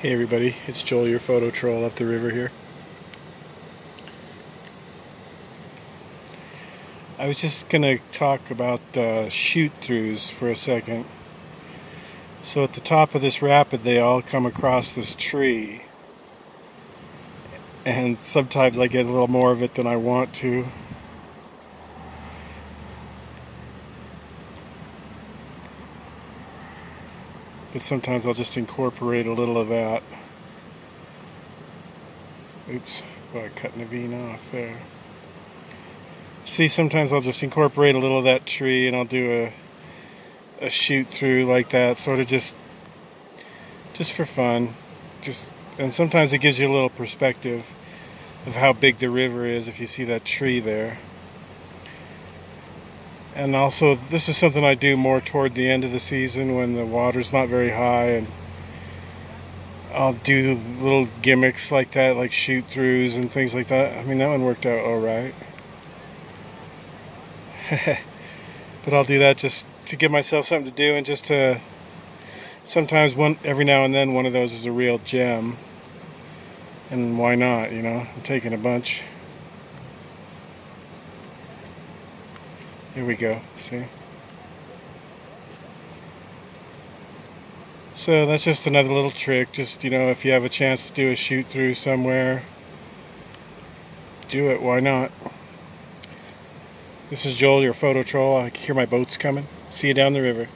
Hey everybody, it's Joel, your photo troll up the river here. I was just going to talk about uh, shoot-throughs for a second. So at the top of this rapid they all come across this tree. And sometimes I get a little more of it than I want to. But sometimes I'll just incorporate a little of that. Oops, by cutting a vein off there. See, sometimes I'll just incorporate a little of that tree and I'll do a, a shoot through like that, sort of just just for fun. Just and sometimes it gives you a little perspective of how big the river is if you see that tree there and also this is something I do more toward the end of the season when the water's not very high and I'll do little gimmicks like that like shoot throughs and things like that. I mean that one worked out alright but I'll do that just to give myself something to do and just to sometimes one every now and then one of those is a real gem. And why not you know? I'm taking a bunch Here we go, see? So that's just another little trick. Just, you know, if you have a chance to do a shoot through somewhere, do it. Why not? This is Joel, your photo troll. I can hear my boats coming. See you down the river.